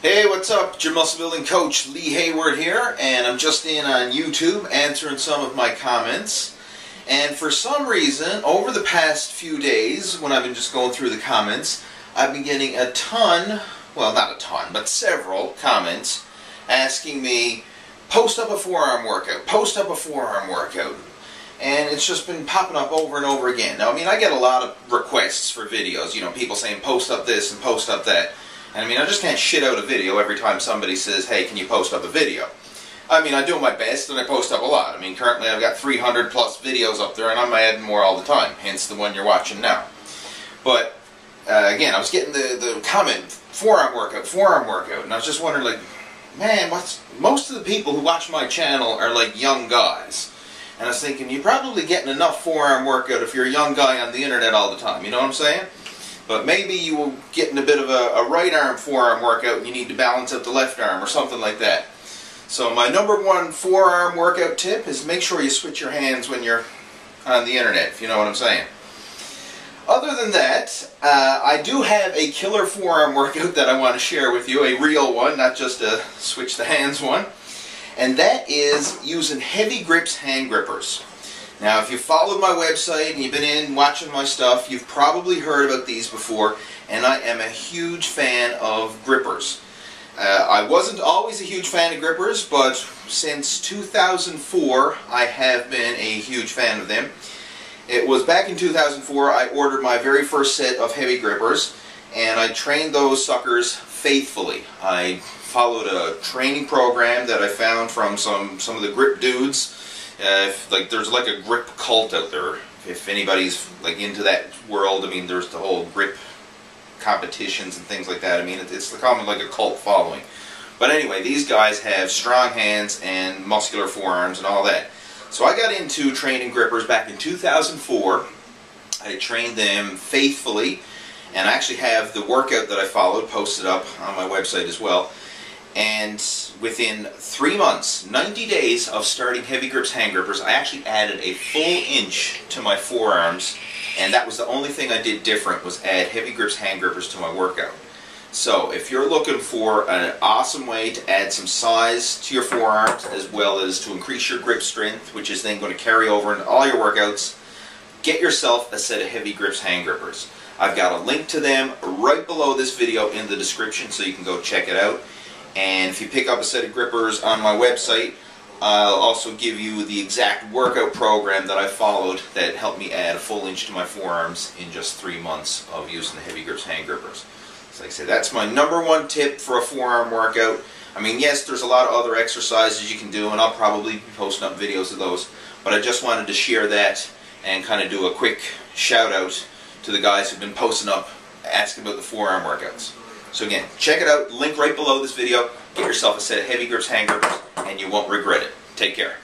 Hey, what's up? Gym Muscle Building Coach Lee Hayward here, and I'm just in on YouTube answering some of my comments. And for some reason, over the past few days, when I've been just going through the comments, I've been getting a ton, well, not a ton, but several comments asking me, post up a forearm workout, post up a forearm workout. And it's just been popping up over and over again. Now, I mean, I get a lot of requests for videos, you know, people saying post up this and post up that. And I mean, I just can't shit out a video every time somebody says, hey, can you post up a video? I mean, I do my best and I post up a lot. I mean, currently I've got 300 plus videos up there and I'm adding more all the time, hence the one you're watching now. But, uh, again, I was getting the, the comment, forearm workout, forearm workout, and I was just wondering, like, man, what's most of the people who watch my channel are like young guys. And I was thinking, you're probably getting enough forearm workout if you're a young guy on the internet all the time, you know what I'm saying? But maybe you will getting a bit of a, a right arm forearm workout and you need to balance out the left arm or something like that. So my number one forearm workout tip is make sure you switch your hands when you're on the internet, if you know what I'm saying. Other than that, uh, I do have a killer forearm workout that I want to share with you, a real one, not just a switch the hands one. And that is using heavy grips hand grippers. Now, if you've followed my website and you've been in watching my stuff, you've probably heard about these before, and I am a huge fan of grippers. Uh, I wasn't always a huge fan of grippers, but since 2004, I have been a huge fan of them. It was back in 2004 I ordered my very first set of heavy grippers, and I trained those suckers faithfully. I followed a training program that I found from some, some of the grip dudes uh, if, like there's like a grip cult out there. If anybody's like into that world, I mean, there's the whole grip competitions and things like that. I mean, it's common like a cult following. But anyway, these guys have strong hands and muscular forearms and all that. So I got into training grippers back in 2004. I trained them faithfully, and I actually have the workout that I followed posted up on my website as well. And within three months, 90 days of starting Heavy Grips hand grippers, I actually added a full inch to my forearms. And that was the only thing I did different was add Heavy Grips hand grippers to my workout. So if you're looking for an awesome way to add some size to your forearms as well as to increase your grip strength, which is then going to carry over into all your workouts, get yourself a set of Heavy Grips hand grippers. I've got a link to them right below this video in the description so you can go check it out. And if you pick up a set of grippers on my website, I'll also give you the exact workout program that I followed that helped me add a full inch to my forearms in just three months of using the Heavy Grips hand grippers. So like I said, that's my number one tip for a forearm workout. I mean, yes, there's a lot of other exercises you can do, and I'll probably be posting up videos of those, but I just wanted to share that and kind of do a quick shout out to the guys who've been posting up asking about the forearm workouts. So again, check it out. Link right below this video. Get yourself a set of Heavy Grips hand grippers, and you won't regret it. Take care.